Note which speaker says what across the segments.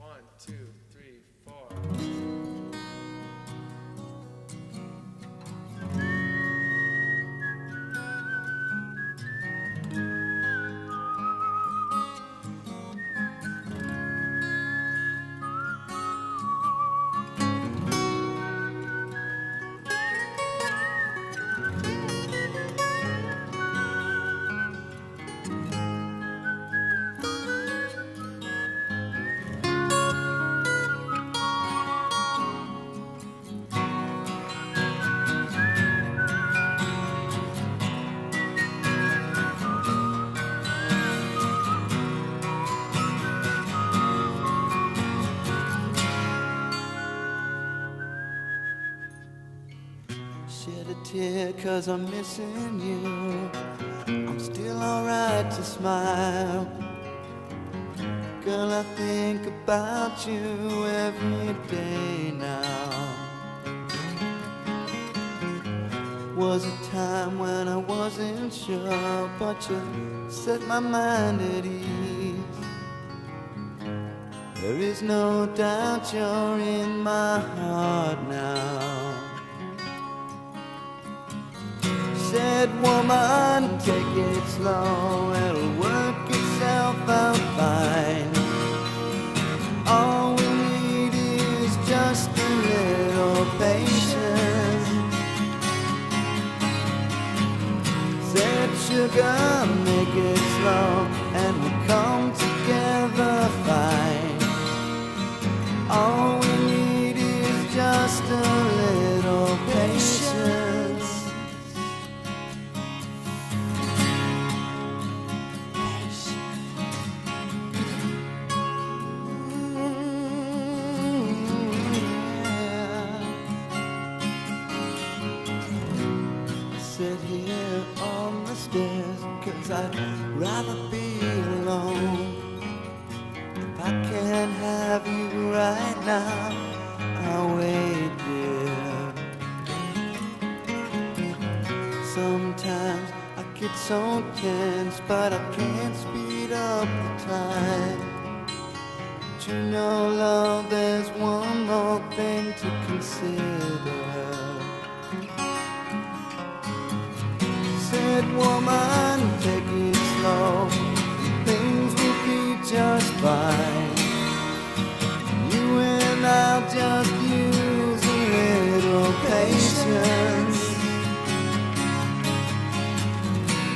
Speaker 1: One, two,
Speaker 2: cause I'm missing you. I'm still alright to smile. Girl, I think about you every day now. Was a time when I wasn't sure, but you set my mind at ease. There is no doubt you're in my heart now. Said woman, take it slow, it'll work itself out fine. All we need is just a little patience. Said sugar, make it slow, and we'll come together fine. All we need is just a I'd rather be alone. If I can't have you right now, I'll wait, dear. Sometimes I get so tense, but I can't speed up the time. But you know, love, there's one more thing to consider. Said woman, You and I'll just use a little patience.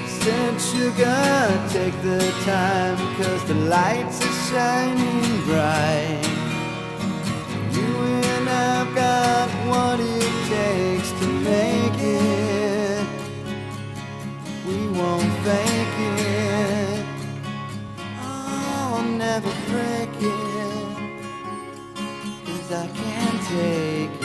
Speaker 2: Said sugar, take the time, cause the lights are shining bright. You and I've got what it take